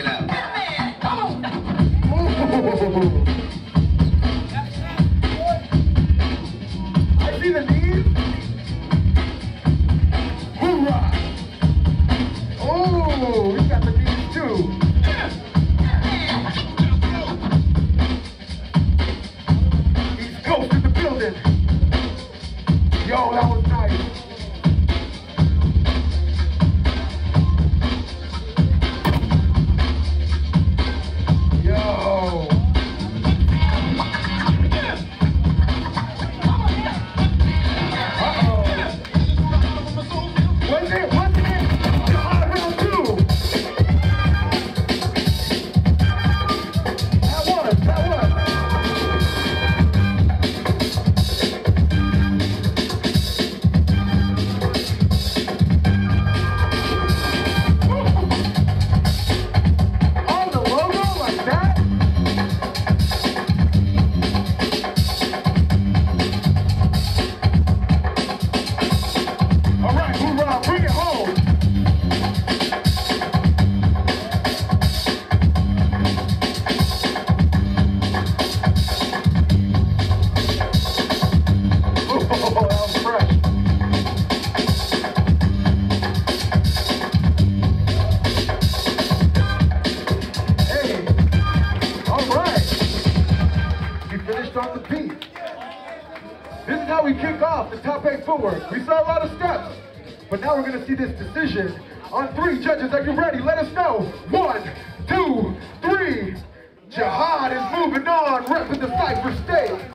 it out. Come on. I see the The beat. This is how we kick off the top eight footwork. We saw a lot of steps, but now we're gonna see this decision. On three, judges, are you ready? Let us know. One, two, three. Jihad is moving on, repping the Cypher St8.